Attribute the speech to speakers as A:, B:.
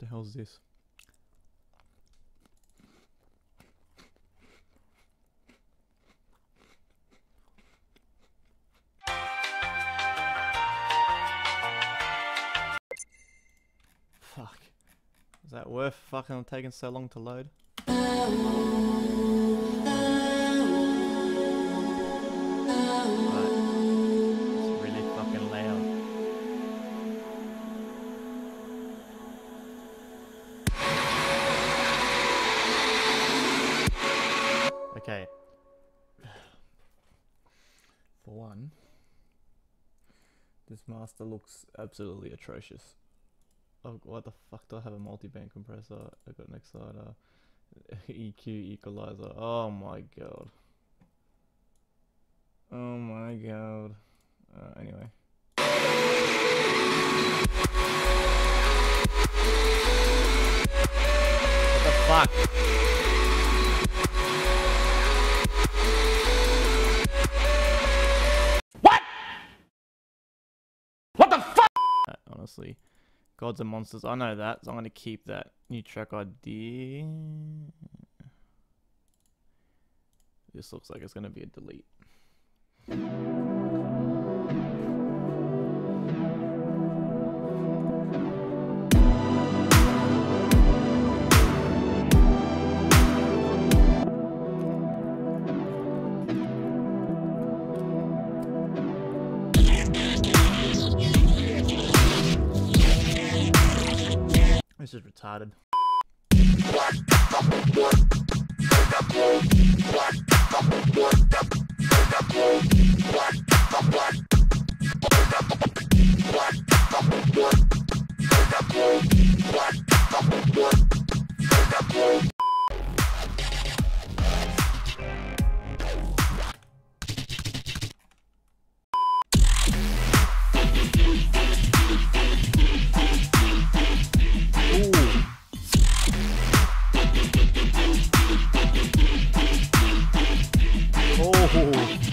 A: The hell's this? Fuck. Is that worth fucking taking so long to load? Okay. For one, this master looks absolutely atrocious. Oh, what the fuck do I have a multi-band compressor? I got an exciter, EQ equalizer. Oh my god. Oh my god. Uh, anyway. What the fuck? Honestly. Gods and Monsters. I know that, so I'm going to keep that. New track ID. This looks like it's going to be a delete. This is retarded. Oh.